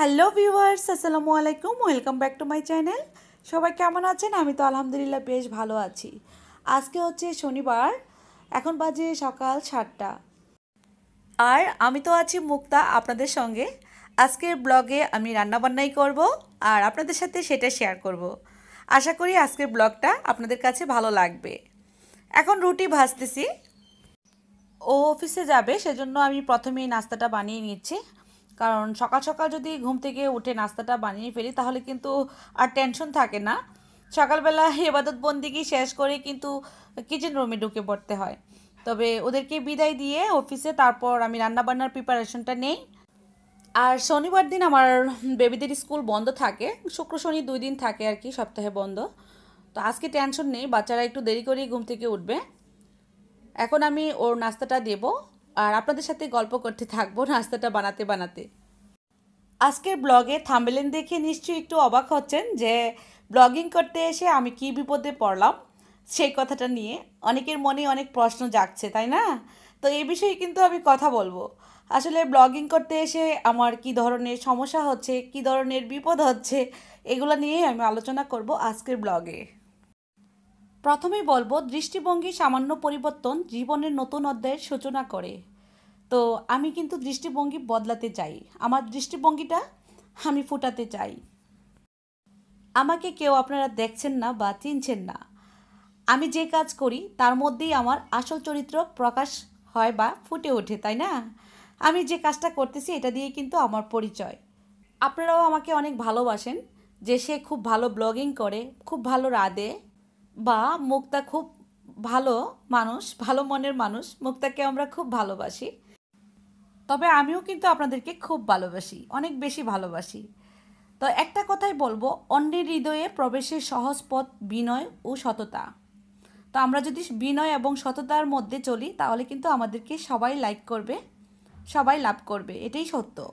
Hello viewers, আসসালামু আলাইকুম, welcome back to my channel. সবাই কেমন আছেন? আমি তো আলহামদুলিল্লাহ বেশ ভালো আছি। আজকে হচ্ছে শনিবার, এখন বাজে সকাল সাতটা। আর আমি তো আছি মুক্তা আপনাদের সঙ্গে। আজকের ব্লগে আমি রান্নাবান্নাই করব আর আপনাদের সাথে সেটা শেয়ার করব। আশা করি আজকের ব্লগটা আপনাদের কাছে ভালো লাগবে। এখন রুটি ভাজতেছি। ও অফিসে যাবে, সেজন্য আমি প্রথমেই নাস্তাটা বানিয়ে নিচ্ছি। কারণ সকাল সকাল যদি ঘুম থেকে উঠে নাস্তাটা বানিয়ে ফেলি, তাহলে কিন্তু আর টেনশন থাকে না। সকালবেলা এবাদত বন্দিগি শেষ করে কিন্তু কিচেন রুমে ঢুকে পড়তে হয়। তবে ওদেরকে বিদায় দিয়ে অফিসে তারপর আমি রান্নাবান্নার প্রিপারেশনটা নেই। আর শনিবার দিন আমার বেবিদের স্কুল বন্ধ থাকে। শুক্র, শনি দুই দিন থাকে আর কি, সপ্তাহে বন্ধ। তো আজকে টেনশন নেই, বাচ্চারা একটু দেরি করেই ঘুম থেকে উঠবে। এখন আমি ওর নাস্তাটা দেব। আর আপনাদের সাথে গল্প করতে থাকব, নাস্তাটা বানাতে বানাতে। আজকের ব্লগে থাম্বেলেন দেখে নিশ্চয়ই একটু অবাক হচ্ছেন যে ব্লগিং করতে এসে আমি কি বিপদে পড়লাম, সেই কথাটা নিয়ে। অনেকের মনে অনেক প্রশ্ন জাগছে, তাই না? তো এই বিষয়ে কিন্তু আমি কথা বলব। আসলে ব্লগিং করতে এসে আমার কি ধরনের সমস্যা হচ্ছে, কি ধরনের বিপদ হচ্ছে, এগুলো নিয়েই আমি আলোচনা করব আজকের ব্লগে। প্রথমেই বলব, দৃষ্টিভঙ্গি সামান্য পরিবর্তন জীবনের নতুন অধ্যায়ের সূচনা করে। তো আমি কিন্তু দৃষ্টিভঙ্গি বদলাতে চাই। আমার দৃষ্টিভঙ্গিটা আমি ফুটাতে চাই। আমাকে কেউ আপনারা দেখছেন না বা চিনছেন না। আমি যে কাজ করি, তার মধ্যেই আমার আসল চরিত্র প্রকাশ হয় বা ফুটে ওঠে, তাই না? আমি যে কাজটা করতেছি, এটা দিয়ে কিন্তু আমার পরিচয়। আপনারাও আমাকে অনেক ভালোবাসেন যে সে খুব ভালো ব্লগিং করে, খুব ভালো রাধে বা মুক্তা খুব ভালো মানুষ, ভালো মনের মানুষ, মুক্তাকে আমরা খুব ভালোবাসি। তবে আমিও কিন্তু আপনাদেরকে খুব ভালোবাসি, অনেক বেশি ভালোবাসি। তো একটা কথাই বলব, অন্যের হৃদয়ে প্রবেশের সহজ পথ বিনয় ও সততা। তো আমরা যদি বিনয় এবং সততার মধ্যে চলি, তাহলে কিন্তু আমাদেরকে সবাই লাইক করবে, সবাই লাভ করবে, এটাই সত্য।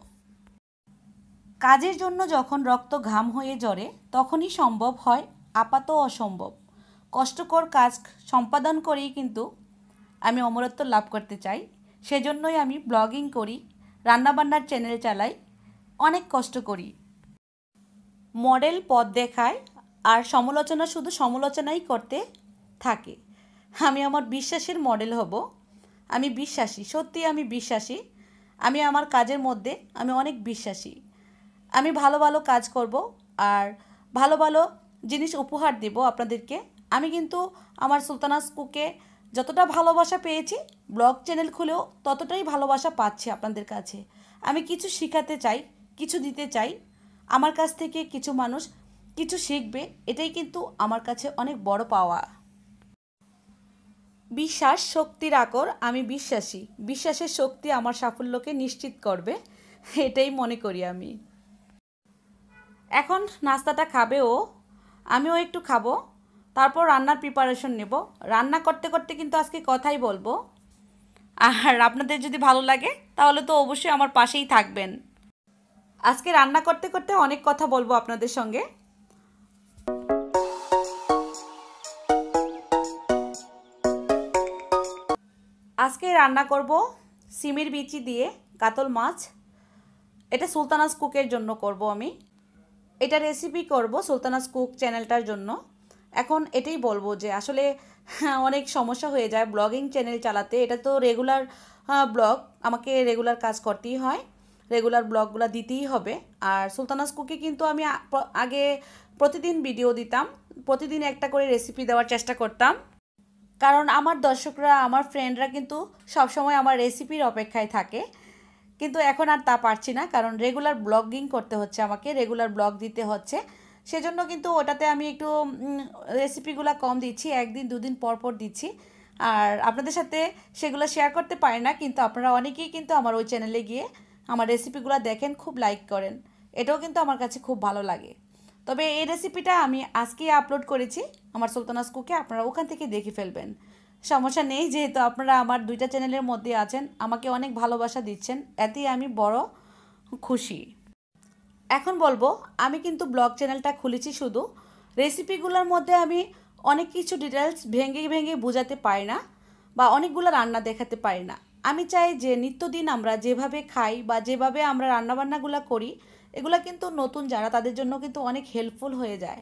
কাজের জন্য যখন রক্ত ঘাম হয়ে জড়ে তখনই সম্ভব হয় আপাত অসম্ভব। কষ্টকর কাজ সম্পাদন করেই কিন্তু আমি অমরত্ব লাভ করতে চাই। সেজন্যই আমি ব্লগিং করি, রান্নাবান্নার চ্যানেল চালাই, অনেক কষ্ট করি। মডেল পথ দেখায় আর সমালোচনা শুধু সমালোচনাই করতে থাকে। আমি আমার বিশ্বাসের মডেল হব। আমি বিশ্বাসী সত্যি আমি বিশ্বাসী। আমি আমার কাজের মধ্যে আমি অনেক বিশ্বাসী। আমি ভালো ভালো কাজ করব আর ভালো ভালো জিনিস উপহার দেব আপনাদেরকে। আমি কিন্তু আমার সুলতানাস কুকে যতটা ভালোবাসা পেয়েছি, ব্লগ চ্যানেল খুলেও ততটাই ভালোবাসা পাচ্ছি আপনাদের কাছে। আমি কিছু শেখাতে চাই, কিছু দিতে চাই। আমার কাছ থেকে কিছু মানুষ কিছু শিখবে, এটাই কিন্তু আমার কাছে অনেক বড় পাওয়া। বিশ্বাস শক্তির আকর, আমি বিশ্বাসী। বিশ্বাসের শক্তি আমার সাফল্যকে নিশ্চিত করবে, এটাই মনে করি আমি। এখন নাস্তাটা খাবে ও, আমিও একটু খাব। তারপর রান্নার প্রিপারেশন নেব। রান্না করতে করতে কিন্তু আজকে কথাই বলব। আর আপনাদের যদি ভালো লাগে, তাহলে তো অবশ্যই আমার পাশেই থাকবেন। আজকে রান্না করতে করতে অনেক কথা বলব আপনাদের সঙ্গে। আজকে রান্না করব সিমের বিচি দিয়ে কাতল মাছ। এটা সুলতানাস কুকের জন্য করব আমি। এটা রেসিপি করব সুলতানাস কুক চ্যানেলটার জন্য। এখন এটাই বলব যে আসলে অনেক সমস্যা হয়ে যায় ব্লগিং চ্যানেল চালাতে। এটা তো রেগুলার ব্লগ। আমাকে রেগুলার কাজ করতেই হয়। রেগুলার ব্লগগুলো দিতেই হবে। আর সুলতানাস কুকে কিন্তু আমি আগে প্রতিদিন ভিডিও দিতাম। প্রতিদিন একটা করে রেসিপি দেওয়ার চেষ্টা করতাম। কারণ আমার দর্শকরা, আমার ফ্রেন্ডরা কিন্তু সবসময় আমার রেসিপির অপেক্ষায় থাকে। কিন্তু এখন আর তা পারছি না। কারণ রেগুলার ব্লগিং করতে হচ্ছে আমাকে রেগুলার ব্লগ দিতে হচ্ছে। সেজন্য কিন্তু ওটাতে আমি একটু রেসিপিগুলো কম দিচ্ছি, একদিন দুদিন পর পর দিচ্ছি। আর আপনাদের সাথে সেগুলো শেয়ার করতে পারি না, কিন্তু আপনারা অনেকেই কিন্তু আমার ওই চ্যানেলে গিয়ে আমার রেসিপিগুলো দেখেন, খুব লাইক করেন। এটাও কিন্তু আমার কাছে খুব ভালো লাগে। তবে এই রেসিপিটা আমি আজকেই আপলোড করেছি, আমার সুলতানাস কুকে আপনারা ওখান থেকে দেখে ফেলবেন। সমস্যা নেই, যেহেতু আপনারা আমার দুইটা চ্যানেলের মধ্যে আছেন, আমাকে অনেক ভালোবাসা দিচ্ছেন, এতেই আমি বড় খুশি। এখন বলব, আমি কিন্তু ব্লগ চ্যানেলটা খুলেছি শুধু। রেসিপিগুলোর মধ্যে আমি অনেক কিছু ডিটেলস ভেঙে ভেঙে বোঝাতে পারি না বা অনেকগুলো রান্না দেখাতে পারি না। আমি চাই যে নিত্যদিন আমরা যেভাবে খাই বা যেভাবে আমরা রান্নাবান্নাগুলো করি, এগুলো কিন্তু নতুন যারা, তাদের জন্য কিন্তু অনেক হেল্পফুল হয়ে যায়।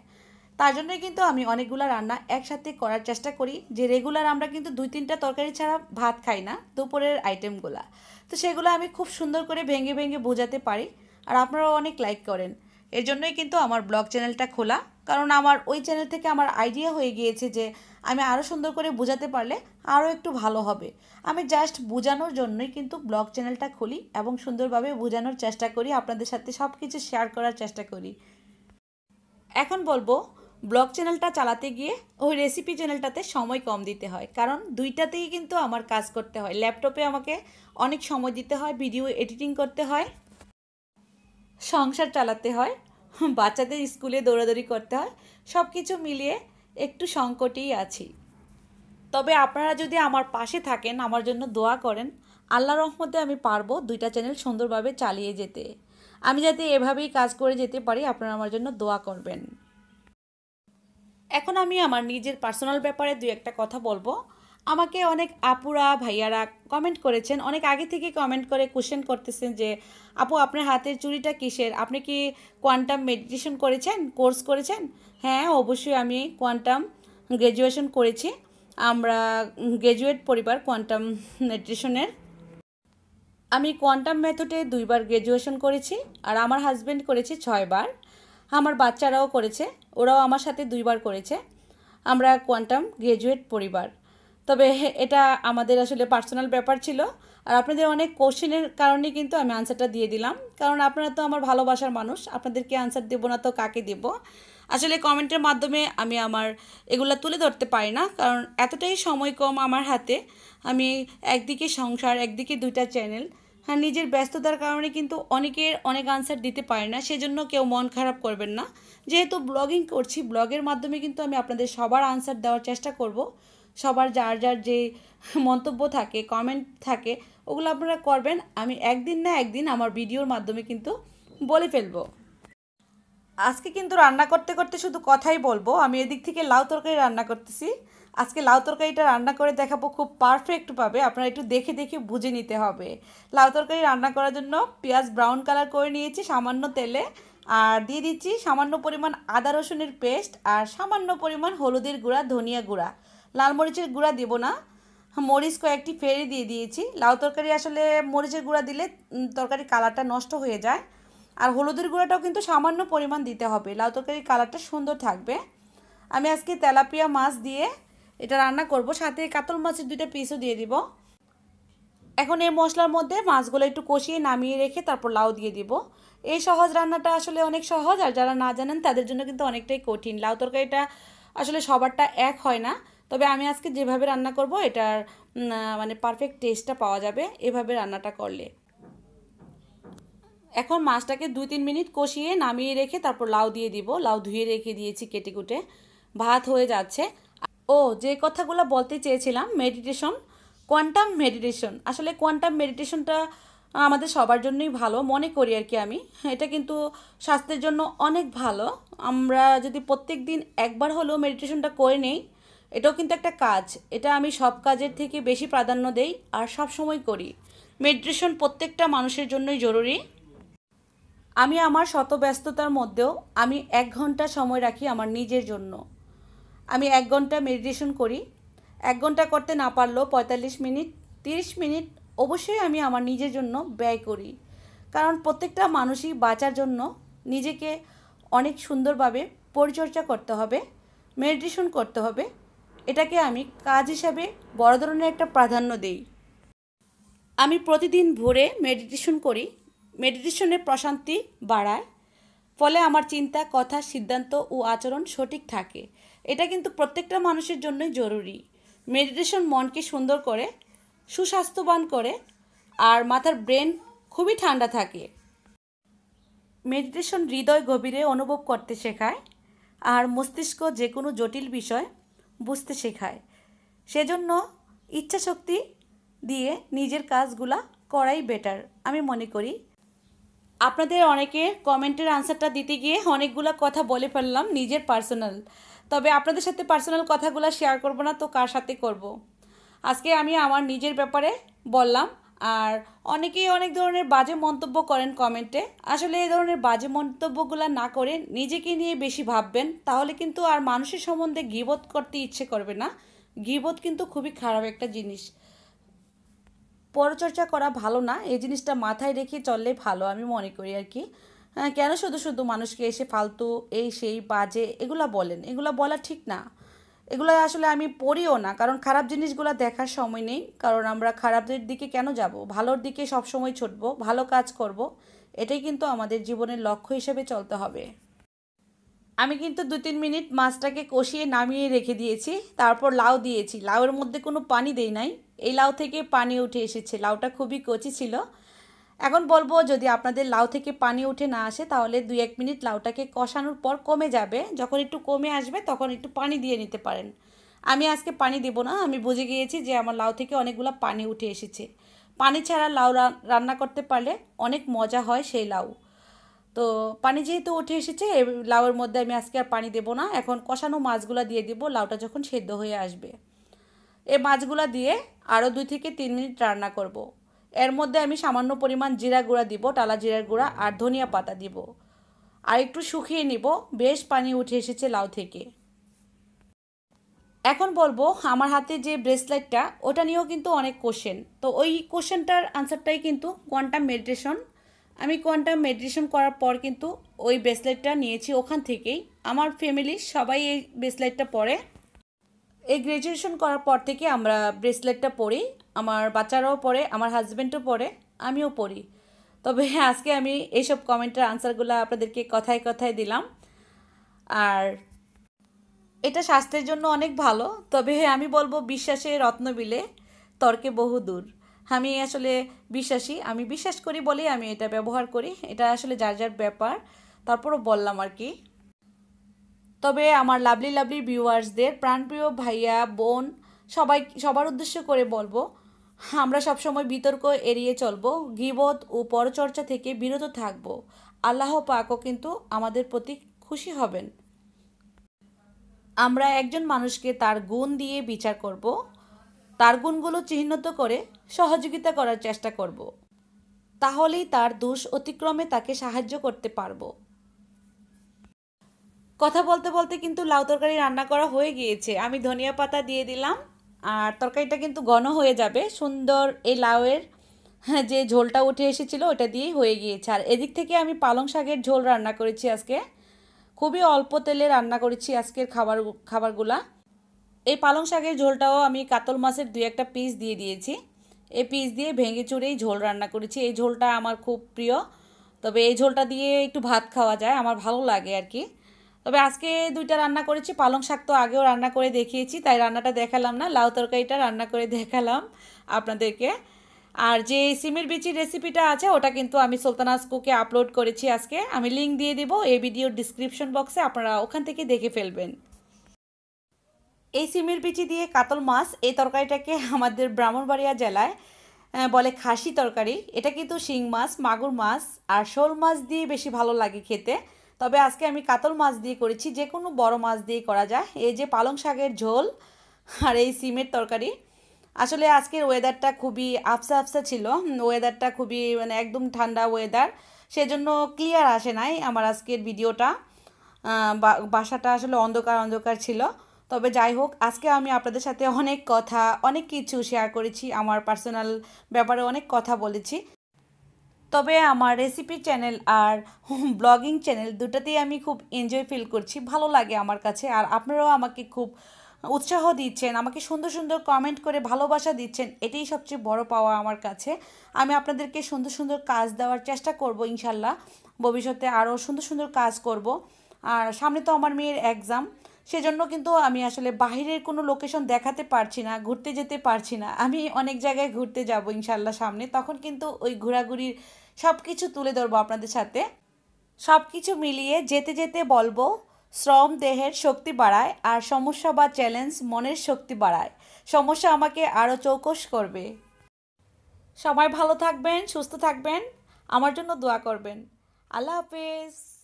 তার জন্যই কিন্তু আমি অনেকগুলো রান্না একসাথে করার চেষ্টা করি, যে রেগুলার আমরা কিন্তু দুই তিনটা তরকারি ছাড়া ভাত খাই না, দুপুরের আইটেমগুলো তো সেগুলো আমি খুব সুন্দর করে ভেঙে ভেঙে বোঝাতে পারি। আর আপনারাও অনেক লাইক করেন। এর জন্যই কিন্তু আমার ব্লগ চ্যানেলটা খোলা। কারণ আমার ওই চ্যানেল থেকে আমার আইডিয়া হয়ে গিয়েছে যে, আমি আরও সুন্দর করে বোঝাতে পারলে আরও একটু ভালো হবে। আমি জাস্ট বোঝানোর জন্যই কিন্তু ব্লগ চ্যানেলটা খুলি এবং সুন্দরভাবে বোঝানোর চেষ্টা করি, আপনাদের সাথে সব কিছু শেয়ার করার চেষ্টা করি। এখন বলব ব্লগ চ্যানেলটা চালাতে গিয়ে ওই রেসিপি চ্যানেলটাতে সময় কম দিতে হয়। কারণ দুইটাতেই কিন্তু আমার কাজ করতে হয়। ল্যাপটপে আমাকে অনেক সময় দিতে হয় ভিডিও এডিটিং করতে হয়। সংসার চালাতে হয়, বাচ্চাদের স্কুলে দৌড়াদৌড়ি করতে হয় সব কিছু মিলিয়ে একটু সংকটেই আছি। তবে আপনারা যদি আমার পাশে থাকেন, আমার জন্য দোয়া করেন আল্লাহ রহমতে আমি পারব দুইটা চ্যানেল সুন্দরভাবে চালিয়ে যেতে। আমি যাতে এভাবেই কাজ করে যেতে পারি, আপনারা আমার জন্য দোয়া করবেন। এখন আমি আমার নিজের পার্সোনাল ব্যাপারে দুই একটা কথা বলব। আমাকে অনেক আপুরা, ভাইয়ারা কমেন্ট করেছেন। অনেক আগে থেকে কমেন্ট করে কোশ্চেন করতেছেন যে, আপু, আপনার হাতের চুরিটা কিসের? আপনি কি কোয়ান্টাম মেডিটেশন করেছেন? কোর্স করেছেন? হ্যাঁ অবশ্যই আমি কোয়ান্টাম গ্র্যাজুয়েশন করেছি। আমরা গ্র্যাজুয়েট পরিবার কোয়ান্টাম মেডিটেশনের আমি কোয়ান্টাম মেথডে দুইবার গ্র্যাজুয়েশন করেছি আর আমার হাজব্যান্ড করেছে ছয়বার। আমার বাচ্চারাও করেছে, ওরাও আমার সাথে দুইবার করেছে। আমরা কোয়ান্টাম গ্র্যাজুয়েট পরিবার। তবে এটা আমাদের আসলে পার্সোনাল ব্যাপার ছিল। আর আপনাদের অনেক কোশ্চেনের কারণে কিন্তু আমি আনসারটা দিয়ে দিলাম। কারণ আপনারা তো আমার ভালোবাসার মানুষ, আপনাদেরকে আনসার দেবো না তো কাকে দেব? আসলে কমেন্টের মাধ্যমে আমি আমার এগুলো তুলে ধরতে পারি না, কারণ এতটাই সময় কম আমার হাতে। আমি একদিকে সংসার, একদিকে দুইটা চ্যানেল হ্যাঁ নিজের ব্যস্ততার কারণে কিন্তু অনেকের অনেক আনসার দিতে পারে না, সেজন্য কেউ মন খারাপ করবেন না। যেহেতু ব্লগিং করছি ব্লগের মাধ্যমে কিন্তু আমি আপনাদের সবার আনসার দেওয়ার চেষ্টা করব। সবার যার যার যে মন্তব্য থাকে কমেন্ট থাকে, ওগুলো আপনারা করবেন। আমি একদিন না একদিন আমার ভিডিওর মাধ্যমে কিন্তু বলে ফেলব। আজকে কিন্তু রান্না করতে করতে শুধু কথাই বলব। আমি এদিক থেকে লাউ তরকারি রান্না করতেছি। আজকে লাউ তরকারিটা রান্না করে দেখাবো খুব পারফেক্ট পাবে আপনারা একটু দেখে দেখে বুঝে নিতে হবে। লাউ তরকারি রান্না করার জন্য পেঁয়াজ ব্রাউন কালার করে নিয়েছি, সামান্য তেলে। আর দিয়ে দিচ্ছি সামান্য পরিমাণ আদা রসুনের পেস্ট আর সামান্য পরিমাণ হলুদের গুঁড়া, ধনিয়া গুঁড়া। লাল মরিচের গুঁড়া দেব না। মরিচ কয়েকটি ফেরে দিয়ে দিয়েছি। লাউ তরকারি আসলে মরিচের গুঁড়া দিলে তরকারি কালারটা নষ্ট হয়ে যায়। আর হলুদের গুঁড়াটাও কিন্তু সামান্য পরিমাণ দিতে হবে। লাউ তরকারির কালারটা সুন্দর থাকবে। আমি আজকে তেলাপিয়া মাছ দিয়ে এটা রান্না করব। সাথে কাতল মাছের দুইটা পিসও দিয়ে দিব। এখন এই মশলার মধ্যে মাছগুলো একটু কষিয়ে নামিয়ে রেখে তারপর লাউ দিয়ে দিব। এই সহজ রান্নাটা আসলে অনেক সহজ, আর যারা না জানেন তাদের জন্য কিন্তু অনেকটাই কঠিন। লাউ তরকারিটা আসলে সবারটা এক হয় না। তবে আমি আজকে যেভাবে রান্না করব, এটার মানে পারফেক্ট টেস্টটা পাওয়া যাবে এভাবে রান্নাটা করলে। এখন মাছটাকে দুই তিন মিনিট কষিয়ে নামিয়ে রেখে তারপর লাউ দিয়ে দিব। লাউ ধুয়ে রেখে দিয়েছি কেটে কুটে ভাত হয়ে যাচ্ছে। ও, যে কথাগুলো বলতে চেয়েছিলাম মেডিটেশন কোয়ান্টাম মেডিটেশন আসলে কোয়ান্টাম মেডিটেশনটা আমাদের সবার জন্যই ভালো, মনে করি আর কি আমি। এটা কিন্তু স্বাস্থ্যের জন্য অনেক ভালো। আমরা যদি প্রত্যেক দিন একবার হলেও মেডিটেশনটা করে নেই এটাও কিন্তু একটা কাজ। এটা আমি সব কাজের থেকে বেশি প্রাধান্য দেই আর সব সময় করি। মেডিটেশন প্রত্যেকটা মানুষের জন্যই জরুরি। আমি আমার শত ব্যস্ততার মধ্যেও আমি এক ঘণ্টা সময় রাখি আমার নিজের জন্য। আমি এক ঘণ্টা মেডিটেশন করি। এক ঘণ্টা করতে না পারলেও পঁয়তাল্লিশ মিনিট, তিরিশ মিনিট অবশ্যই আমি আমার নিজের জন্য ব্যয় করি। কারণ প্রত্যেকটা মানুষই বাঁচার জন্য নিজেকে অনেক সুন্দরভাবে পরিচর্যা করতে হবে, মেডিটেশন করতে হবে। এটাকে আমি কাজ হিসাবে বড় ধরনের একটা প্রাধান্য দেই। আমি প্রতিদিন ভোরে মেডিটেশন করি। মেডিটেশনের প্রশান্তি বাড়ায়, ফলে আমার চিন্তা, কথা, সিদ্ধান্ত ও আচরণ সঠিক থাকে। এটা কিন্তু প্রত্যেকটা মানুষের জন্যই জরুরি। মেডিটেশন মনকে সুন্দর করে, সুস্বাস্থ্যবান করে আর মাথার ব্রেন খুবই ঠান্ডা থাকে। মেডিটেশন হৃদয় গভীরে অনুভব করতে শেখায় আর মস্তিষ্ক যে কোনো জটিল বিষয় বুঝতে শেখায়। সেজন্য ইচ্ছাশক্তি দিয়ে নিজের কাজগুলা করাই বেটার আমি মনে করি। আপনাদের অনেকে কমেন্টের আনসারটা দিতে গিয়ে অনেকগুলো কথা বলে ফেললাম নিজের পার্সোনাল তবে আপনাদের সাথে পার্সোনাল কথাগুলো শেয়ার করব না, তো কার সাথে করব। আজকে আমি আমার নিজের ব্যাপারে বললাম আর অনেকেই অনেক ধরনের বাজে মন্তব্য করেন কমেন্টে। আসলে এই ধরনের বাজে মন্তব্যগুলো না করে নিজেকে নিয়ে বেশি ভাববেন তাহলে কিন্তু আর মানুষের সম্বন্ধে গিবোধ করতে ইচ্ছে করবে না। গিবোধ কিন্তু খুবই খারাপ একটা জিনিস। পরচর্চা করা ভালো না এই জিনিসটা মাথায় রেখে চললে ভালো আমি মনে করি আর কি। হ্যাঁ, কেন শুধু শুধু মানুষকে এসে ফালতু এই সেই বাজে এগুলা বলেন? এগুলা বলা ঠিক না। এগুলো আসলে আমি পড়িও না, কারণ খারাপ জিনিসগুলো দেখার সময় নেই। কারণ আমরা খারাপদের দিকে কেন যাব? ভালোর দিকে সবসময় ছুটব, ভালো কাজ করব, এটাই কিন্তু আমাদের জীবনের লক্ষ্য হিসেবে চলতে হবে। আমি কিন্তু দু তিন মিনিট মাছটাকে কষিয়ে নামিয়ে রেখে দিয়েছি, তারপর লাউ দিয়েছি। লাউয়ের মধ্যে কোনো পানি দেই নাই। এই লাউ থেকে পানি উঠে এসেছে। লাউটা খুবই কচি ছিল। এখন বলব, যদি আপনাদের লাউ থেকে পানি উঠে না আসে, তাহলে দুই এক মিনিট লাউটাকে কষানোর পর কমে যাবে। যখন একটু কমে আসবে, তখন একটু পানি দিয়ে নিতে পারেন। আমি আজকে পানি দেব না, আমি বুঝে গিয়েছি যে আমার লাউ থেকে অনেকগুলো পানি উঠে এসেছে। পানি ছাড়া লাউ রান্না করতে পারলে অনেক মজা হয় সেই লাউ। তো পানি যেহেতু উঠে এসেছে লাউয়ের মধ্যে আমি আজকে আর পানি দেবো না। এখন কষানো মাছগুলো দিয়ে দিব, লাউটা যখন সেদ্ধ হয়ে আসবে। এই মাছগুলো দিয়ে আরও দুই থেকে তিন মিনিট রান্না করব। এর মধ্যে আমি সামান্য পরিমাণ জিরা গুঁড়া দিব, টালা জিরার গুঁড়া আর ধনিয়া পাতা দিব। আর একটু শুকিয়ে নিব, বেশ পানি উঠে এসেছে লাউ থেকে। এখন বলব, আমার হাতে যে ব্রেসলেটটা, ওটা নিয়েও কিন্তু অনেক কোশ্চেন তো ওই কোশ্চেনটার আনসারটাই কিন্তু কোয়ান্টাম মেডিটেশন আমি কোয়ান্টাম মেডিটেশন করার পর কিন্তু ওই ব্রেসলেটটা নিয়েছি ওখান থেকেই। আমার ফ্যামিলির সবাই এই ব্রেসলেটটা পরে। এই গ্র্যাজুয়েশন করার পর থেকে আমরা ব্রেসলেটটা পরি। আমার বাচ্চারাও পড়ে, আমার হাজব্যান্ডও পড়ে, আমিও পড়ি। তবে আজকে আমি এইসব কমেন্টের আনসারগুলো আপনাদেরকে কথায় কথায় দিলাম। আর এটা স্বাস্থ্যের জন্য অনেক ভালো, তবে আমি বলব বিশ্বাসে রত্ন বিলে তর্কে বহু দূর। আমি আসলে বিশ্বাসী, আমি বিশ্বাস করি বলেই আমি এটা ব্যবহার করি, এটা আসলে যার যার ব্যাপার, তারপরও বললাম আর কি। তবে আমার লাভলি লাভলি ভিউয়ার্সদের প্রাণপ্রিয় ভাইয়া, বোন, সবাই, সবার উদ্দেশ্য করে বলব আমরা সবসময় বিতর্ক এড়িয়ে চলবো, গিবত ও পরচর্চা থেকে বিরত থাকব। আল্লাহ পাকও কিন্তু আমাদের প্রতি খুশি হবেন। আমরা একজন মানুষকে তার গুণ দিয়ে বিচার করব, তার গুণগুলো চিহ্নিত করে সহযোগিতা করার চেষ্টা করব। তাহলেই তার দোষ অতিক্রমে তাকে সাহায্য করতে পারব। কথা বলতে বলতে কিন্তু লাউ তরকারি রান্না করা হয়ে গিয়েছে। আমি ধনিয়া পাতা দিয়ে দিলাম। আর তরকারিটা কিন্তু ঘন হয়ে যাবে। সুন্দর এই লাউয়ের হ্যাঁ, যে ঝোলটা উঠে এসেছিল ওটা দিয়েই হয়ে গিয়েছে। আর এদিক থেকে আমি পালং শাকের ঝোল রান্না করেছি আজকে। খুবই অল্প তেলে রান্না করেছি আজকের খাবার খাবারগুলা। এই পালং শাকের ঝোলটাও আমি কাতল মাছের দুই একটা পিস দিয়ে দিয়েছি। এই পিস দিয়ে ভেঙে চুরেই ঝোল রান্না করেছি। এই ঝোলটা আমার খুব প্রিয়। তবে এই ঝোলটা দিয়ে একটু ভাত খাওয়া যায় আমার ভালো লাগে আর কি। তবে আজকে দুইটা রান্না করেছি, পালং শাক তো আগেও রান্না করে দেখিয়েছি, তাই রান্নাটা দেখালাম না, লাউ তরকারিটা রান্না করে দেখালাম আপনাদেরকে। আর যে সিমের বিচির রেসিপিটা আছে, ওটা কিন্তু আমি সুলতানাস কুকে আপলোড করেছি আজকে, আমি লিঙ্ক দিয়ে দিব, এই ভিডিওর ডিসক্রিপশন বক্সে আপনারা ওখান থেকে দেখে ফেলবেন। এই সিমের বিচি দিয়ে কাতল মাছ, এই তরকারিটাকে আমাদের ব্রাহ্মণবাড়িয়া জেলায় বলে খাসি তরকারি, এটা কিন্তু শিং মাছ, মাগুর মাছ, আর শোল মাছ দিয়ে বেশি ভালো লাগে খেতে। তবে আজকে আমি কাতল মাছ দিয়ে করেছি, যে কোনো বড় মাছ দিয়ে করা যায়। এই যে পালং শাকের ঝোল আর এই সিমের তরকারি। আসলে আজকের ওয়েদারটা খুবই আফসা আফসা ছিল। ওয়েদারটা খুবই মানে একদম ঠান্ডা ওয়েদার সেজন্য ক্লিয়ার আসে নাই আমার আজকের ভিডিওটা বাসাটা আসলে অন্ধকার অন্ধকার ছিল। তবে যাই হোক, আজকে আমি আপনাদের সাথে অনেক কথা, অনেক কিছু শেয়ার করেছি। আমার পার্সোনাল ব্যাপারে অনেক কথা বলেছি। তবে আমার রেসিপি চ্যানেল আর ব্লগিং চ্যানেল দুটাতেই আমি খুব এনজয় ফিল করছি, ভালো লাগে আমার কাছে। আর আপনারাও আমাকে খুব উৎসাহ দিচ্ছেন, আমাকে সুন্দর সুন্দর কমেন্ট করে ভালোবাসা দিচ্ছেন, এটাই সবচেয়ে বড় পাওয়া আমার কাছে। আমি আপনাদেরকে সুন্দর সুন্দর কাজ দেওয়ার চেষ্টা করব ইনশাল্লাহ, ভবিষ্যতে আরও সুন্দর সুন্দর কাজ করব। আর সামনে তো আমার মেয়ের এক্সাম সেজন্য কিন্তু আমি আসলে বাহিরের কোনো লোকেশন দেখাতে পারছি না, ঘুরতে যেতে পারছি না। আমি অনেক জায়গায় ঘুরতে যাব ইনশাল্লাহ সামনে, তখন কিন্তু ওই ঘোরাঘুরির সব কিছু তুলে ধরবো আপনাদের সাথে। সব কিছু মিলিয়ে যেতে যেতে বলব, শ্রম দেহের শক্তি বাড়ায় আর সমস্যা বা চ্যালেঞ্জ মনের শক্তি বাড়ায়। সমস্যা আমাকে আরও চৌকস করবে। সবাই ভালো থাকবেন, সুস্থ থাকবেন। আমার জন্য দোয়া করবেন। আল্লাহ হাফেজ।